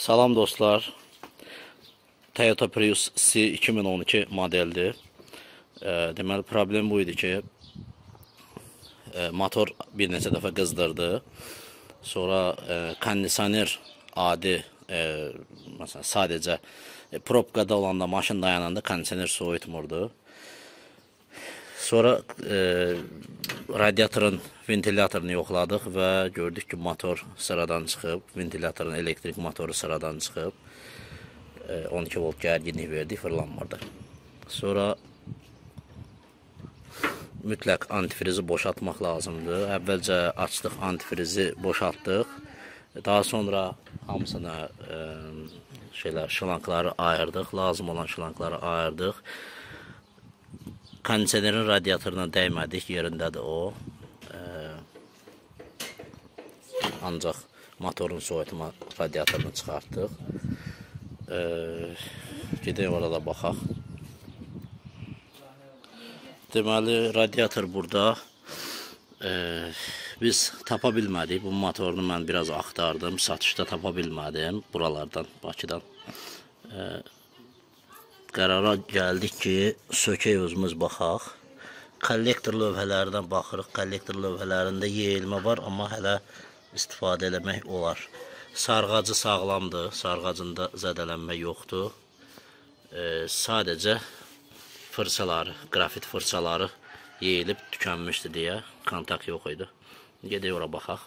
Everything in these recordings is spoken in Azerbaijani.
Salam dostlar. Toyota Prius C 2012 modeldir. E, deməli problem bu idi ki, e, motor bir neçə dəfə qızdırdı. Sonra e, kondisioner adi e, məsələn sadəcə e, probkada olanda maşın dayananda kondisioner soyutmurdu. Sonra e, radiatorun ventilatorunu yoxladıq və gördük ki, motor sıradan çıxıb, ventilatorun elektrik motoru sıradan çıxıb. E, 12 volt gərginlik verdik, fırlanmırdı. Sonra mütləq antifrizi boşaltmaq lazımdır. Əvvəlcə açdıq antifrizi boşaltdıq. Daha sonra hamısını e, şeylər şlankları ayırdıq, lazım olan şlankları ayırdıq. Kondisionerin radiatoruna dəymədik, yerindədir o. Ancaq motorun soyutma radiatorunu çıxartdıq. Gedək orada baxaq. Deməli, radiator burada. Biz tapa bilmədik. Bu motorunu mən biraz axtardım. Satışda tapa bilmədim. Buralardan, Bakıdan. Qərara gəldik ki, sökək özümüz baxaq. Kollektor lövhələrindən baxırıq. Kollektor lövhələrində yeyilmə var, amma hələ istifadə eləmək olar. Sarğacı sağlamdır. Sarğacında zədələnmə yoxdur. E, sadəcə fırçaları, qrafit fırçaları yeyilib tükənmişdi deyə kontak yox idi. Gedək ora baxaq.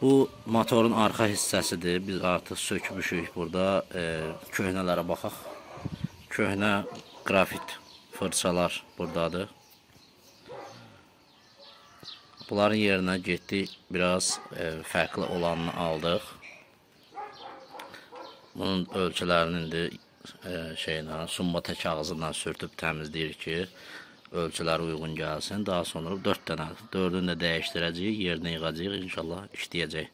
Bu motorun arxa hissəsidir. Biz artıq sökmüşük burada. E, köhnələrə baxaq. Köhnə qrafit fırçalar buradadır. Bunların yerinə getdik, biraz e, fərqli olanını aldıq. Bunun ölçülərini indi e, şeylə, sumbata kağızından sürtüb təmizləyirik ki, ölçüləri uyğun gəlsin. Daha sonra 4 dənə, 4-ünü də dəyişdirəcəyik, yerinə yığacağıq, inşallah işləyəcək.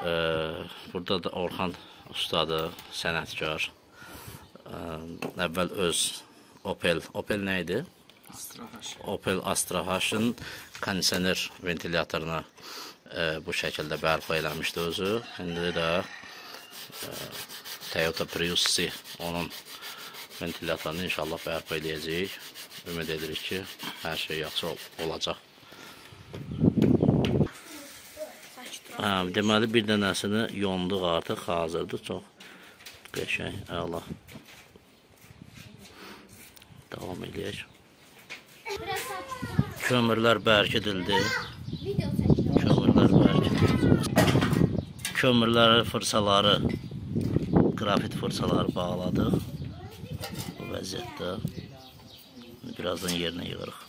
E, burada da Orxan ustadır, sənətkar. E, əvvəl öz Opel, Opel nə idi? Astrahaş. Opel Astra H-ın kondisioner ventilatorunu e, bu şəkildə bərpa eləmişdi özü. İndi də e, Toyota Prius C onun ventilatorunu inşallah bərpa eləyəcəyik. Ümid edirik ki, hər şey yaxşı ol olacaq. Hə, deməli bir dənəsini yonduq artıq, hazırdır. Çox qəşəng, əla. Davam eləyək. Kömürlər bərkidildi. Kömürlər bərkidildi. Kömürləri, fırçaları, qrafit fırçaları bağladıq. Bu vəziyyətdə. Birazdan yerinə yığırıq.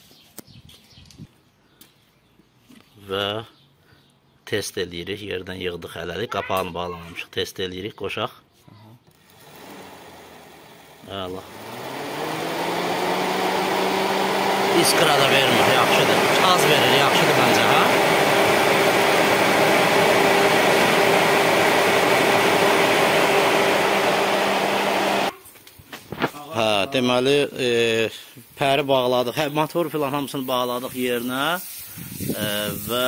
Və test eləyirik. Yerdən yığdıq hələlik. Qapağını bağlamamışıq. Test eləyirik. Qoşaq. Əla. İskra da vermir, yaxşıdır. Az verir, yaxşıdır məncə, hə? Hə, deməli, e, pəri bağladıq, hə, motor filan hamısını bağladıq yerinə e, və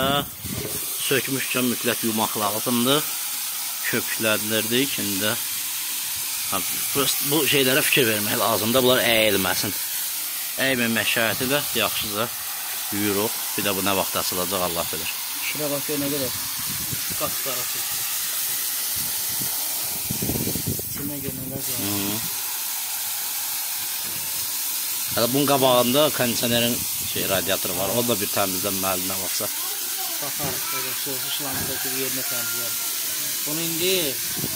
sökmüşkən mütləq yumaq lazımdır. Köpükləndirdik, indi hə, bu şeylərə fikir vermək lazımdır, bunlar əyilməsin. Əyməmək şəraiti də yaxşıca yuyuruq. Bir də bu nə vaxt açılacaq Allah bilir. Şuraya bak ya ne kadar. Kaslar atıyor. İçine gönüller var. Hələ bunun qabağında kondisionerin şey radiatoru var. O da bir təmizlənməli nə vaxtsa. Bakar. Böyle soğusu şlampıdaki bir yerine temizler. Bunu indi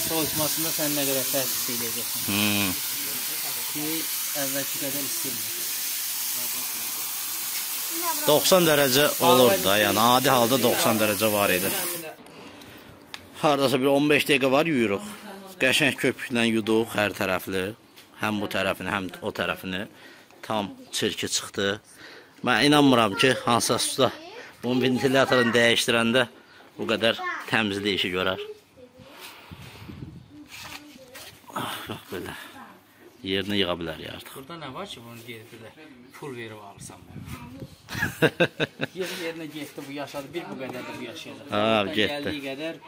soğutmasında sen ne kadar tesis edeceksin. Hı. Ki evvelki kadar istemiyor. 90 dərəcə olur da, yəni adi halda 90 dərəcə var idi. Hardasa bir 15 dəqiqə var yuyuruq. Qəşəng köpüklə yuduq hər tərəfli. Həm bu tərəfini, həm o tərəfini. Tam çirki çıxdı. Mən inanmıram ki, hansısa usta bunun ventilatorunu dəyişdirəndə bu qədər təmizlik işi görər. Ah, bax belə. Yerinə yığa bilər artıq. Burada ne var ki bunu de pul verip alırsam. Yer yerine getdi bu yaşadı. Bir bu kadar da bu yaşayacak. Ha, getdi. Kadar Yox,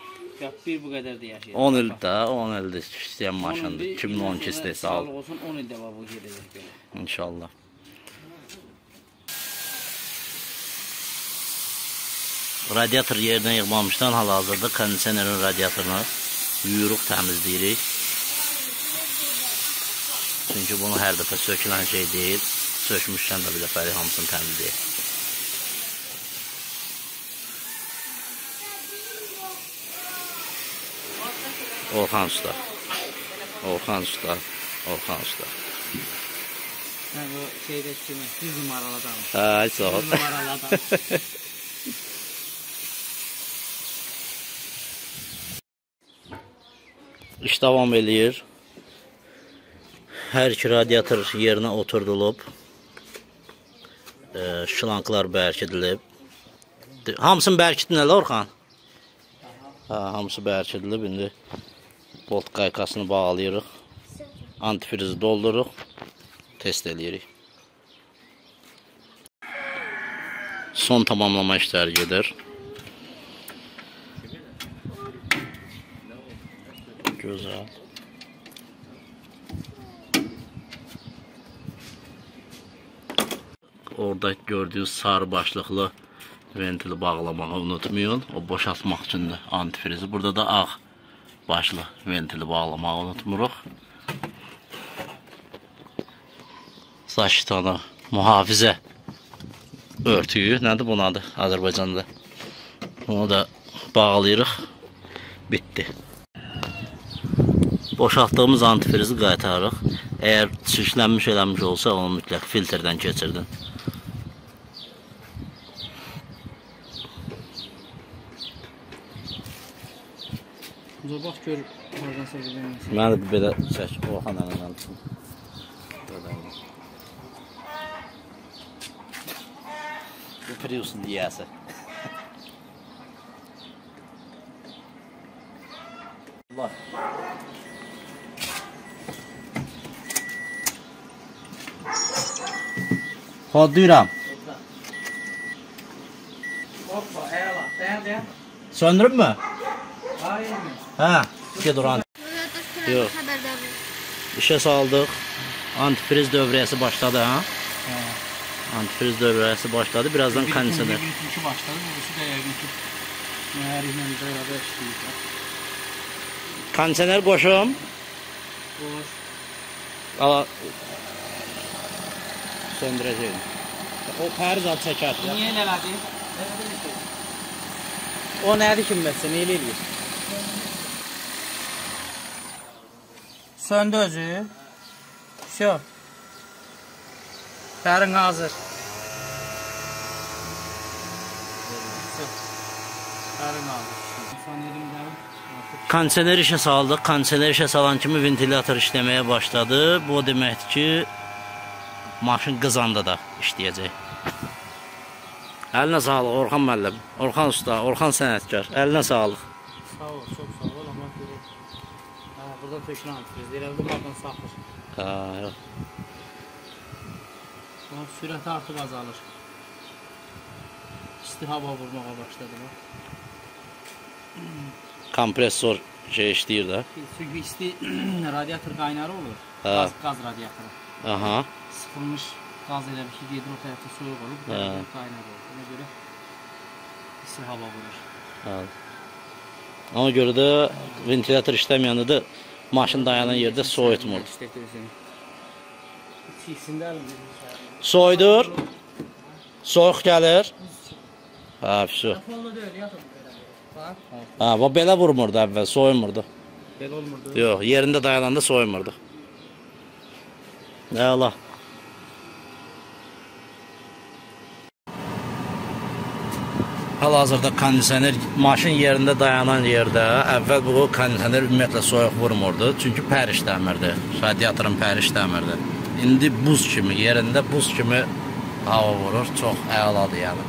bir bu qədər də yaşayır. 10 ildə, 10 ildir işləyən maşındır. 2012 istehsal. Sağlıq olsun 10 ildə var bu gedəcək belə. İnşallah. Radiator yerindən yığmamışdan hal-hazırda kondisionerin radiatorunu yuyuruq təmizləyirik. Çünki bunu hər dəfə sökülən şey deyil. Sökmüşkən də bir dəfəlik hamısını təmizləyək. Orxan usta. Orxan usta. Orxan usta. Hə, bu şeydə kimi 100 numaralı adam. Ay, sağ ol. 100 numaralı adam. İş davam eləyir. Hər iki radiator yerinə oturdulub. E, şlanklar bərkidilib. Hamısını bərkidin Orxan? Hə, hamısı bərkidilib. İndi bolt qaykasını bağlayırıq. Antifrizi doldururuq. Test eləyirik. Son tamamlama işləri gedir. Gözəl. Orada gördüyünüz sarı başlıqlı ventili bağlamağı unutmayın. O boşaltmaq üçündür antifrizi. Burada da ağ başlı ventili bağlamağı unutmuruq. Zaşitana mühafizə örtüyü, nədir bunun adı Azərbaycanda? Onu da bağlayırıq. Bitdi. Boşaltdığımız antifrizi qaytarırıq. Əgər çirklənmiş eləmiş olsa, onu mütləq filtrdən keçirdin. Buna bax gör hardan səbəblənməsin. Mən də belə çək, Orxan əlindən aldım. Öpürüyorsun diyəsə. Allah. Xodyuram. Hoppa, əla, dəyə, dəyə. Söndürüb mü? Hə, get oran. Yox. İşə saldıq. Antifriz dövrəsi başladı, ha? Hə. Antifriz dövrəsi başladı. Birazdan kondisioner. İkinci başladı, bu da yəqin ki mühərriklə beraber işləyirlər. Kondisioner boşum. Boş. Ala söndürəcəyim. O pəri zad çəkər. Niyə elədi? O nədir ki, məsələn, elə eləyir? Söndü özü. Şo. Dərin hazır. Dərin hazır. Kondisioner işə saldıq. Kondisioner işə salan kimi ventilator işləməyə başladı. Bu o deməkdir ki, maşın qızanda da işləyəcək. Əlinə sağlıq Orxan müəllim. Orxan usta, Orxan sənətkar. Əlinə sağlıq. Sağ ol, çok sağ ol. Ama böyle... Ha, buradan tökülen antifriz. Herhalde bunlardan saxır. Ha. Ama sürəti artıq azalır. İsti hava vurmağa başladı bak. Kompressor şey işləyir də. Çünkü isti radyator qaynarı olur. Ha. Gaz, gaz radyatoru. Aha. Sıxılmış gaz elə bir şey gedir o tərəfdə soyuq olur. Bu tərəfdə qaynar olur. Ona görə isti hava vurur. Ha. Ona görə də ventilator işləməyəndə də maşın dayanan yerdə soyutmur. Soydur. Soyuq gəlir. Ha, şu. Telefonla deyil, yatın belə. Bax. Ha, bu belə vurmurdu əvvəl, soyumurdu. Belə olmurdu. Yox, yerində dayananda soyumurdu. Nə ola? Hal-hazırda kondisioner maşın yerində dayanan yerdə əvvəl bu kondisioner ümumiyyətlə soyuq vurmurdu, çünki pər işləmirdi. Radiatorun pər işləmirdi. İndi buz kimi, yerində buz kimi hava vurur, çox əladır yəni.